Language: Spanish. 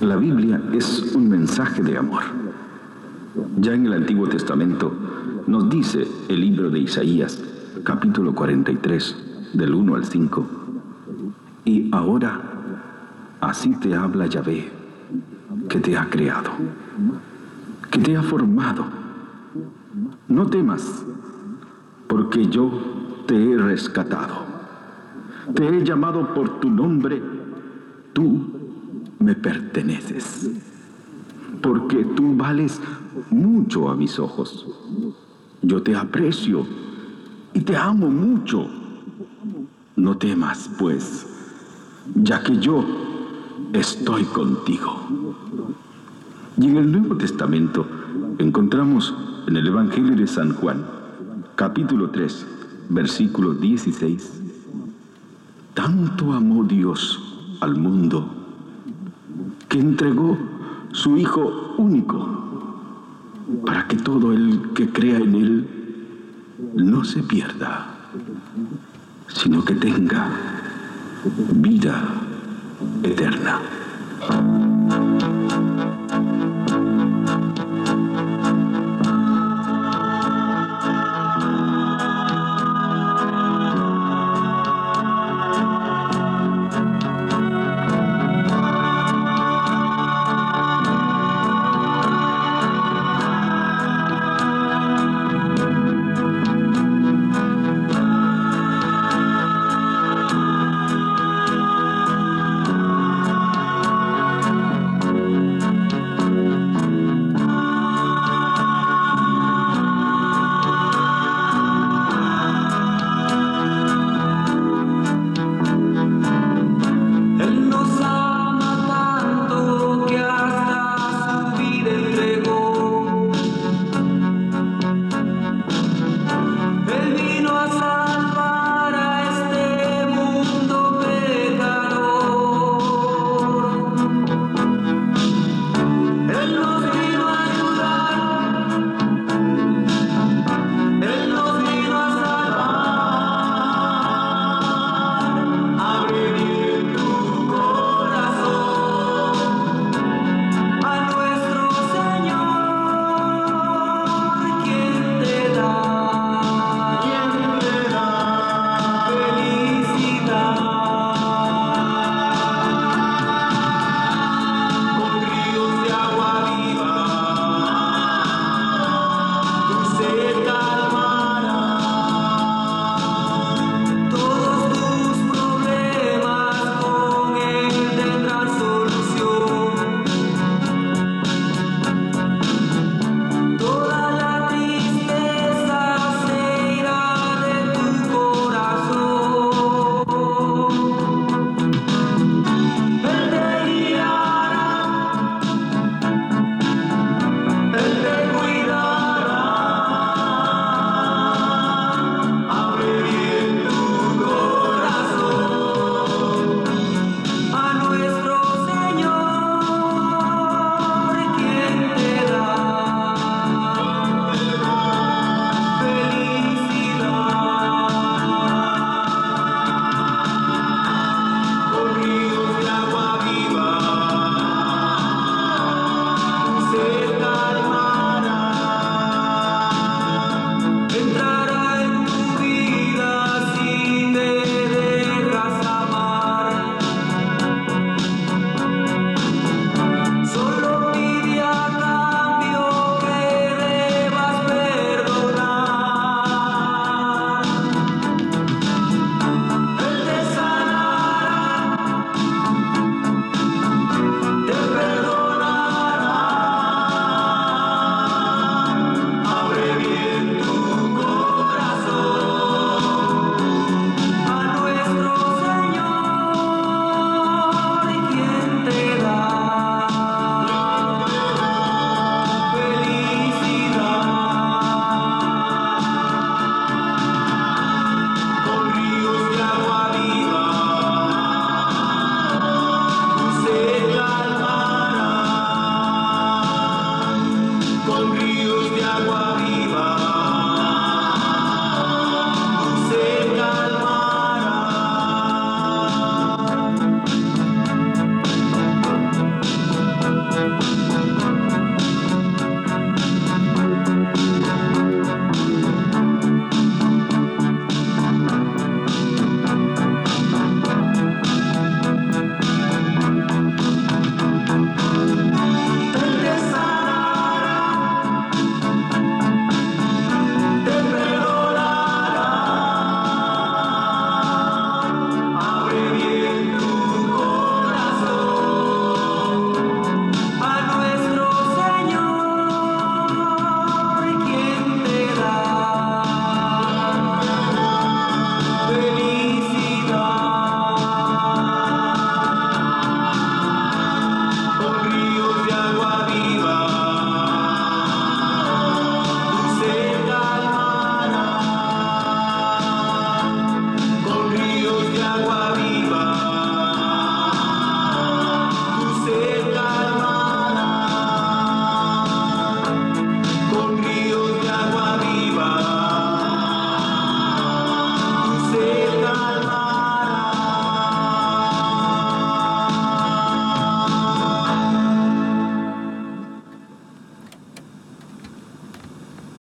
La Biblia es un mensaje de amor. Ya en el Antiguo Testamento nos dice el libro de Isaías, capítulo 43, del 1 al 5, y ahora así te habla Yahvé, que te ha creado, que te ha formado. No temas, porque yo te he rescatado. Te he llamado por tu nombre, tú me perteneces, porque tú vales mucho a mis ojos. Yo te aprecio y te amo mucho. No temas, pues, ya que yo estoy contigo. Y en el Nuevo Testamento encontramos en el Evangelio de San Juan, capítulo 3, versículo 16, tanto amó Dios al mundo que entregó su Hijo único para que todo el que crea en Él no se pierda, sino que tenga vida eterna.